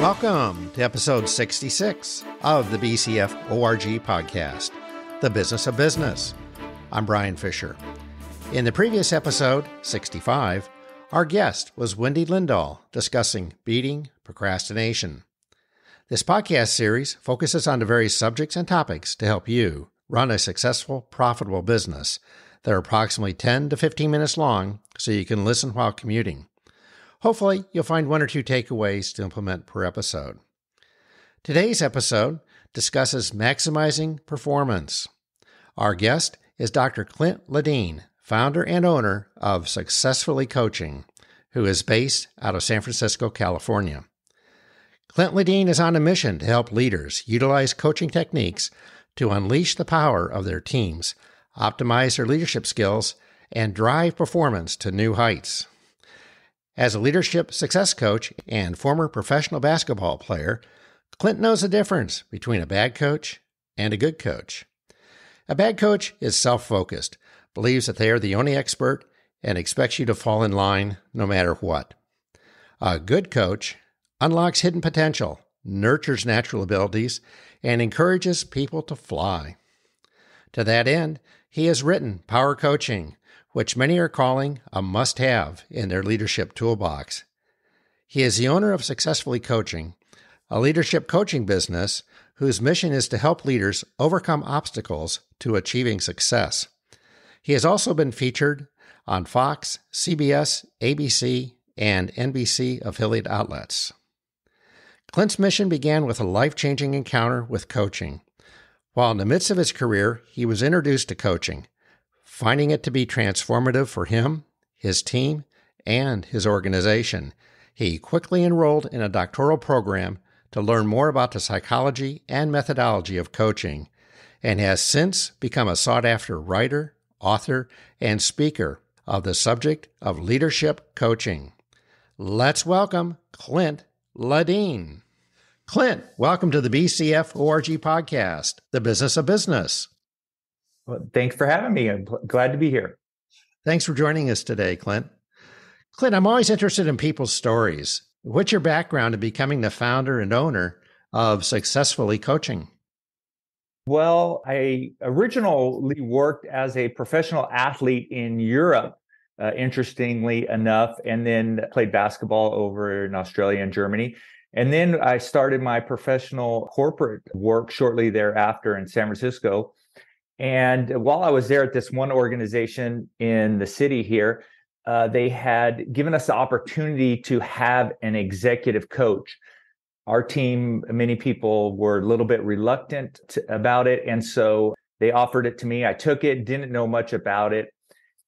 Welcome to episode 66 of the BCF ORG podcast, The Business of Business. I'm Brian Fisher. In the previous episode, 65, our guest was Wendy Lindahl discussing beating procrastination. This podcast series focuses on the various subjects and topics to help you run a successful, profitable business. They're approximately 10 to 15 minutes long, so you can listen while commuting. Hopefully, you'll find one or two takeaways to implement per episode. Today's episode discusses maximizing performance. Our guest is Dr. Clint Ladine, founder and owner of Successfully Coaching, who is based out of San Francisco, California. Clint Ladine is on a mission to help leaders utilize coaching techniques to unleash the power of their teams, optimize their leadership skills, and drive performance to new heights. As a leadership success coach and former professional basketball player, Clint knows the difference between a bad coach and a good coach. A bad coach is self focused, believes that they are the only expert, and expects you to fall in line no matter what. A good coach unlocks hidden potential, nurtures natural abilities, and encourages people to fly. To that end, he has written Power Coaching, which many are calling a must have in their leadership toolbox. He is the owner of Successfully Coaching, a leadership coaching business whose mission is to help leaders overcome obstacles to achieving success. He has also been featured on Fox, CBS, ABC, and NBC affiliate outlets. Clint's mission began with a life changing encounter with coaching. While in the midst of his career, he was introduced to coaching, finding it to be transformative for him, his team, and his organization. He quickly enrolled in a doctoral program to learn more about the psychology and methodology of coaching, and has since become a sought after writer, author, and speaker of the subject of leadership coaching. Let's welcome Clint Ladine. Clint, welcome to the BCF ORG podcast, The Business of Business. Well, thanks for having me. I'm glad to be here. Thanks for joining us today, Clint. Clint, I'm always interested in people's stories. What's your background in becoming the founder and owner of Successfully Coaching? Well, I originally worked as a professional athlete in Europe, uh, interestingly enough, and then played basketball over in Australia and Germany. And then I started my professional corporate work shortly thereafter in San Francisco. And while I was there at this one organization in the city here, uh, they had given us the opportunity to have an executive coach our team, many people were a little bit reluctant to, about it. And so they offered it to me. I took it, didn't know much about it.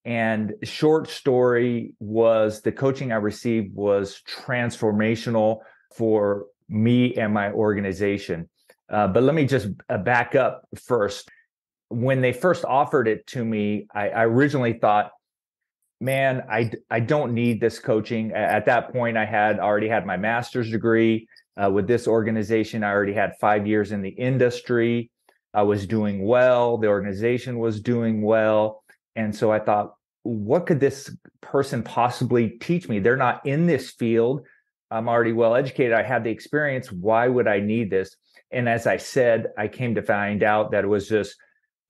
And short story was the coaching I received was transformational for me and my organization. Uh, but let me just uh, back up first. When they first offered it to me, I, I originally thought, man, I, I don't need this coaching. At that point, I had already had my master's degree. Uh, with this organization, I already had five years in the industry. I was doing well. The organization was doing well. And so I thought, what could this person possibly teach me? They're not in this field. I'm already well educated. I have the experience. Why would I need this? And as I said, I came to find out that it was just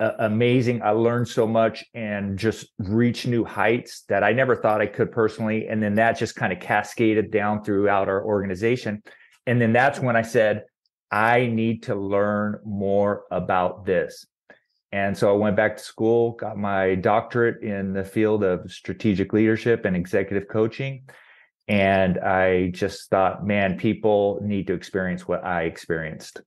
amazing. I learned so much and just reached new heights that I never thought I could personally. And then that just kind of cascaded down throughout our organization. And then that's when I said, I need to learn more about this. And so I went back to school, got my doctorate in the field of strategic leadership and executive coaching. And I just thought, man, people need to experience what I experienced.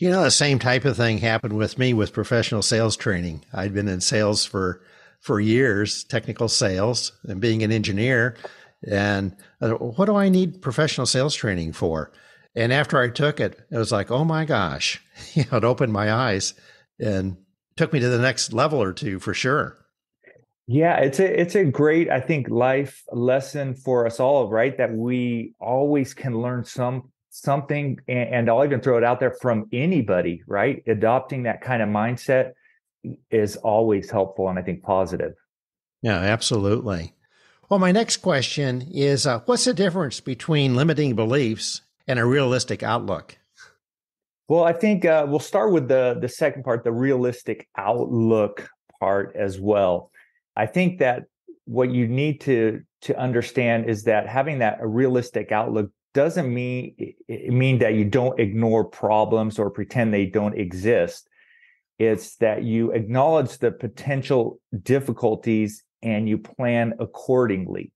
You know, the same type of thing happened with me with professional sales training. I'd been in sales for for years, technical sales, and being an engineer. And uh, what do I need professional sales training for? And after I took it, it was like, oh my gosh, you know, it opened my eyes and took me to the next level or two for sure. Yeah, it's a it's a great, I think, life lesson for us all, right? That we always can learn some something, and, I'll even throw it out there from anybody, right? Adopting that kind of mindset is always helpful and I think positive. Yeah, absolutely. Well, my next question is uh, what's the difference between limiting beliefs and a realistic outlook? Well, I think uh, we'll start with the the second part, the realistic outlook part as well. I think that what you need to to understand is that having that a realistic outlook doesn't mean mean that you don't ignore problems or pretend they don't exist. It's that you acknowledge the potential difficulties and you plan accordingly.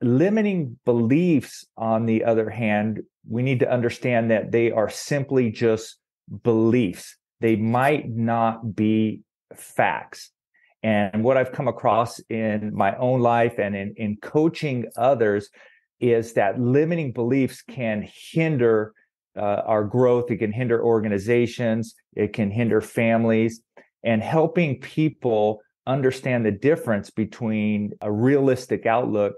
Limiting beliefs, on the other hand, we need to understand that they are simply just beliefs. They might not be facts. And what I've come across in my own life and in, in coaching others is that limiting beliefs can hinder uh, our growth. It can hinder organizations. It can hinder families. And helping people understand the difference between a realistic outlook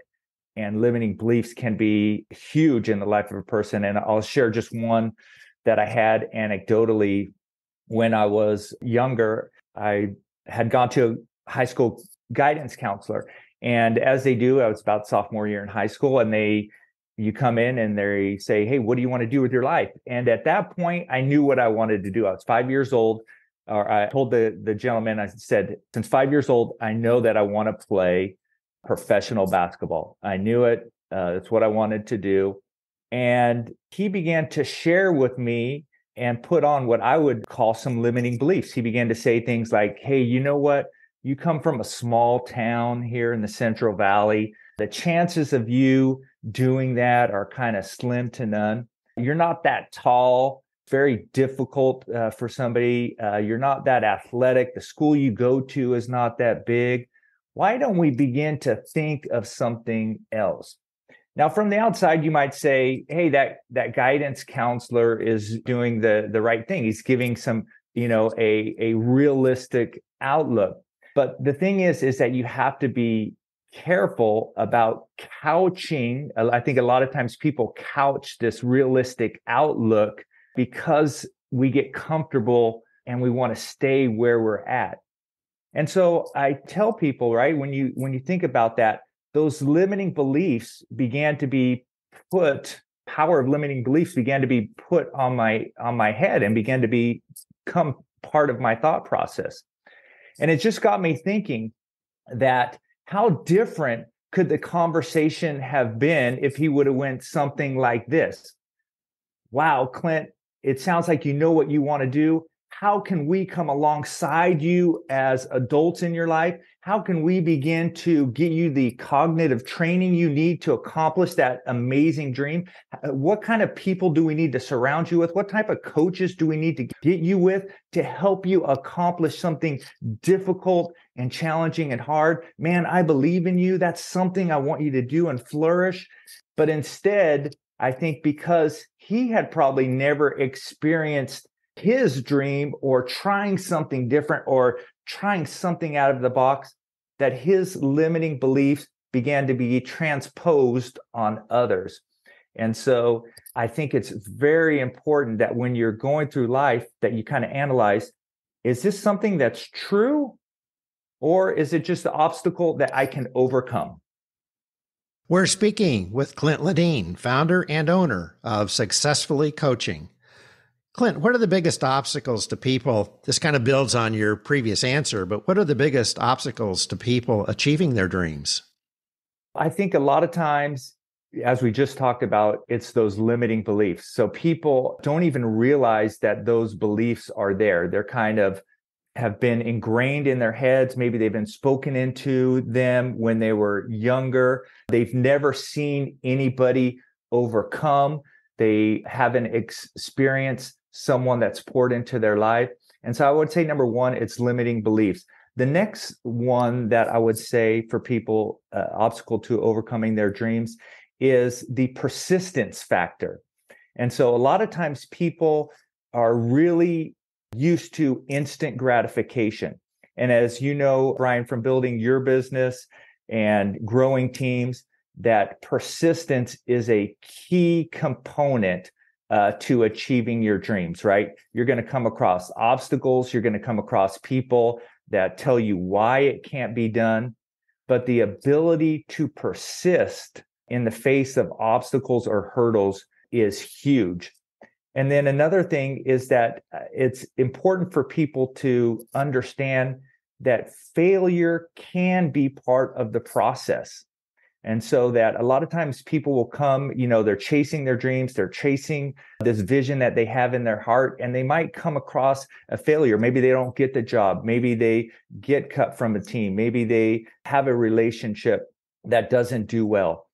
and limiting beliefs can be huge in the life of a person. And I'll share just one that I had anecdotally when I was younger. I had gone to a high school guidance counselor. And as they do, I was about sophomore year in high school, and they you come in and they say, Hey, what do you want to do with your life? And at that point, I knew what I wanted to do. I was five years old. Or I told the, the gentleman, I said, since five years old, I know that I want to play professional basketball. I knew it. Uh, that's what I wanted to do. And he began to share with me and put on what I would call some limiting beliefs. He began to say things like, Hey, you know what? You come from a small town here in the Central Valley. The chances of you doing that are kind of slim to none. You're not that tall, very difficult uh, for somebody. Uh, you're not that athletic. The school you go to is not that big. Why don't we begin to think of something else? Now, from the outside, you might say, "Hey, that that guidance counselor is doing the the right thing. He's giving some, you know, a a realistic outlook." But the thing is, is that you have to be careful about couching. I think a lot of times people couch this realistic outlook because we get comfortable and we want to stay where we're at. And so I tell people, right, when you when you think about that, those limiting beliefs began to be put power of limiting beliefs began to be put on my on my head and began to be become part of my thought process. And it just got me thinking that how different could the conversation have been if he would have went something like this? Wow clint it sounds like you know what you want to do how can we come alongside you as adults in your life? How can we begin to get you the cognitive training you need to accomplish that amazing dream? Uh, what kind of people do we need to surround you with? What type of coaches do we need to get you with to help you accomplish something difficult and challenging and hard? Man, I believe in you. That's something I want you to do and flourish. But instead, I think because he had probably never experienced his dream or trying something different or trying something out of the box, that his limiting beliefs began to be transposed on others. And so I think it's very important that when you're going through life that you kind of analyze is this something that's true or is it just the obstacle that I can overcome? We're speaking with Clint Ladine, founder and owner of Successfully Coaching. Clint, what are the biggest obstacles to people? This kind of builds on your previous answer, but what are the biggest obstacles to people achieving their dreams? I think a lot of times, as we just talked about, it's those limiting beliefs. So people don't even realize that those beliefs are there. They're kind of have been ingrained in their heads. Maybe they've been spoken into them when they were younger. They've never seen anybody overcome. They haven't experienced someone that's poured into their life. And so I would say number one, it's limiting beliefs. The next one that I would say for people, uh, obstacle to overcoming their dreams is the persistence factor. And so a lot of times people are really used to instant gratification. And as you know, Brian, from building your business and growing teams, that persistence is a key component uh, to achieving your dreams, right? You're going to come across obstacles. You're going to come across people that tell you why it can't be done. But the ability to persist in the face of obstacles or hurdles is huge. And then another thing is that uh, it's important for people to understand that failure can be part of the process. And so that a lot of times people will come, you know, they're chasing their dreams, they're chasing this vision that they have in their heart, and they might come across a failure. Maybe they don't get the job. Maybe they get cut from a team. Maybe they have a relationship that doesn't do well.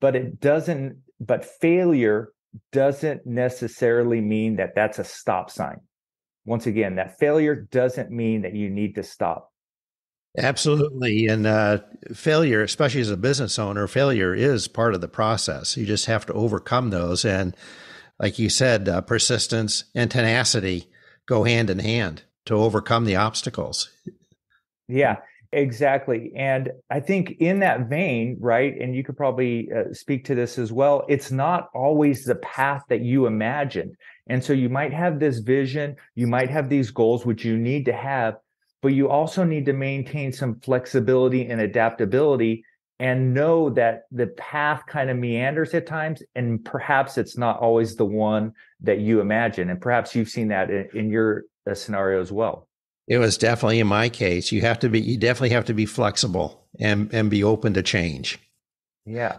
But it doesn't, but failure doesn't necessarily mean that that's a stop sign. Once again, that failure doesn't mean that you need to stop. Absolutely. And uh, failure, especially as a business owner, failure is part of the process. You just have to overcome those. And like you said, uh, persistence and tenacity go hand in hand to overcome the obstacles. Yeah, exactly. And I think in that vein, right, and you could probably uh, speak to this as well, it's not always the path that you imagined. And so you might have this vision, you might have these goals, which you need to have, but you also need to maintain some flexibility and adaptability and know that the path kind of meanders at times and perhaps it's not always the one that you imagine and perhaps you've seen that in, in your uh, scenario as well. It was definitely in my case you have to be you definitely have to be flexible and and be open to change. Yeah.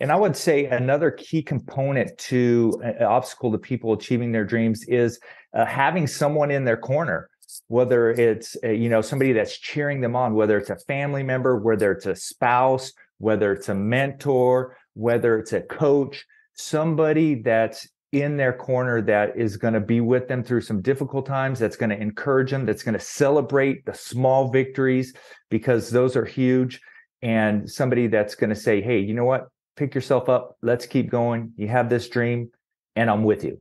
And i would say another key component to an uh, obstacle to people achieving their dreams is uh, having someone in their corner whether it's uh, you know somebody that's cheering them on whether it's a family member whether it's a spouse whether it's a mentor whether it's a coach somebody that's in their corner that is going to be with them through some difficult times that's going to encourage them that's going to celebrate the small victories because those are huge. And somebody that's going to say hey you know what? Pick yourself up. Let's keep going. You have this dream and i'm with you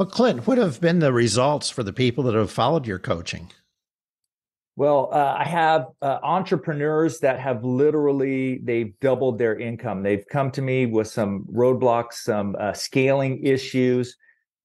well, Clint, what have been the results for the people that have followed your coaching? Well, uh, I have uh, entrepreneurs that have literally they've doubled their income. They've come to me with some roadblocks, some uh, scaling issues,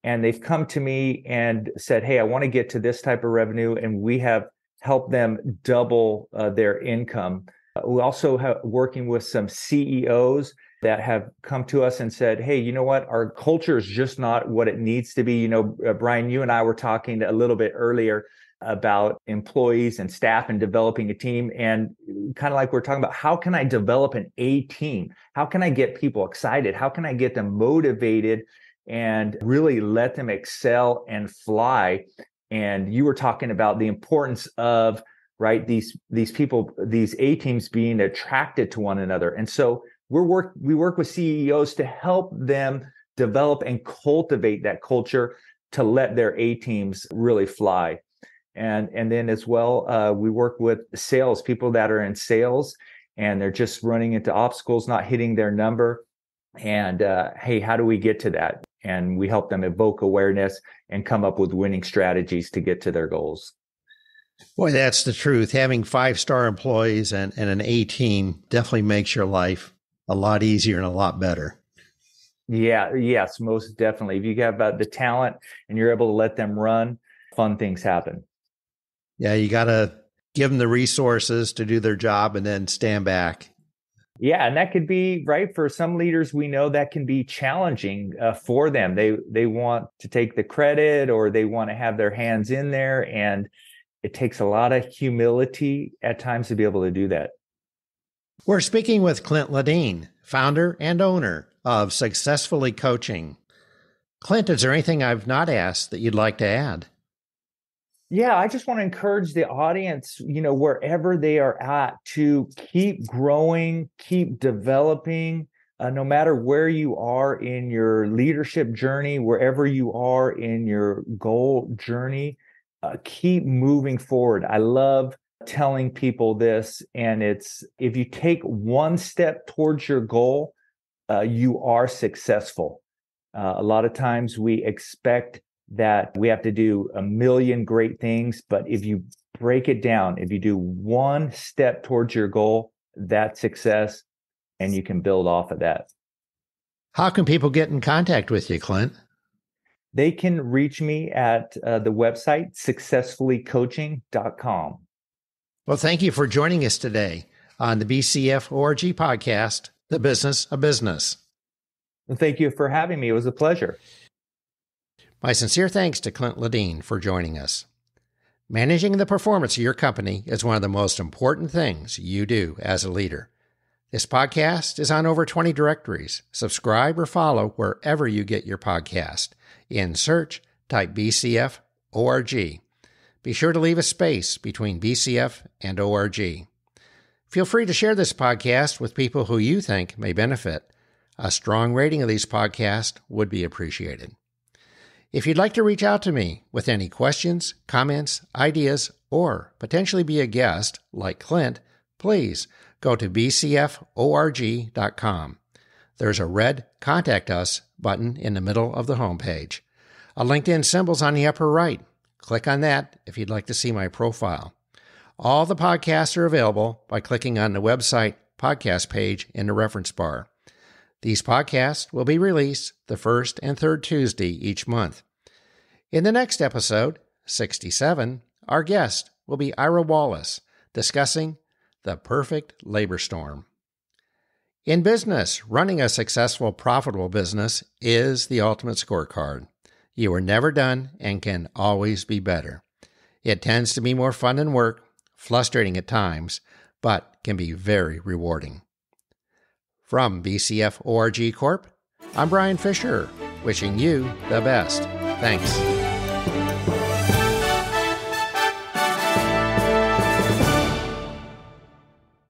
and they've come to me and said, "Hey, I want to get to this type of revenue," and we have helped them double uh, their income. We also have working with some CEOs that have come to us and said, Hey, you know what? Our culture is just not what it needs to be. You know, uh, Brian, you and I were talking a little bit earlier about employees and staff and developing a team. And kind of like we're talking about, how can I develop an A team? How can I get people excited? How can I get them motivated and really let them excel and fly? And you were talking about the importance of right these these people these a teams being attracted to one another and so we're work we work with CEOs to help them develop and cultivate that culture to let their A teams really fly. And and then as well, uh, we work with sales people that are in sales and they're just running into obstacles, not hitting their number. And uh, hey, how do we get to that? And we help them evoke awareness and come up with winning strategies to get to their goals. Boy, that's the truth. Having five star employees and, and an A team definitely makes your life a lot easier and a lot better. Yeah, yes, most definitely. If you have uh, the talent and you're able to let them run, fun things happen. Yeah, you got to give them the resources to do their job and then stand back. Yeah, and that could be right for some leaders. We know that can be challenging uh, for them. They they want to take the credit or they want to have their hands in there, and it takes a lot of humility at times to be able to do that. We're speaking with Clint Ladine, founder and owner of Successfully Coaching. Clint, is there anything I've not asked that you'd like to add? Yeah, I just want to encourage the audience, you know, wherever they are at, to keep growing, keep developing, uh, no matter where you are in your leadership journey, wherever you are in your goal journey, uh, keep moving forward. I love telling people this, and it's if you take one step towards your goal, uh, you are successful. Uh, a lot of times we expect that we have to do a million great things, but if you break it down, if you do one step towards your goal, that's success, and you can build off of that. How can people get in contact with you, Clint? They can reach me at uh, the website successfullycoaching.com. Well, thank you for joining us today on the BCF ORG podcast, The Business of Business. And thank you for having me. It was a pleasure. My sincere thanks to Clint Ladine for joining us. Managing the performance of your company is one of the most important things you do as a leader. This podcast is on over 20 directories. Subscribe or follow wherever you get your podcast. In search, type BCF ORG. Be sure to leave a space between BCF and ORG. Feel free to share this podcast with people who you think may benefit. A strong rating of these podcasts would be appreciated. If you'd like to reach out to me with any questions, comments, ideas, or potentially be a guest like Clint, please go to bcforg.com. There's a red Contact Us button in the middle of the homepage. A LinkedIn symbol's on the upper right. Click on that if you'd like to see my profile. All the podcasts are available by clicking on the website podcast page in the reference bar. These podcasts will be released the first and third Tuesday each month. In the next episode, 67, our guest will be Ira Wallace discussing the perfect labor storm. In business, running a successful, profitable business is the ultimate scorecard. You are never done and can always be better. It tends to be more fun than work, frustrating at times, but can be very rewarding. From BCF ORG Corp, I'm Brian Fisher, wishing you the best. Thanks.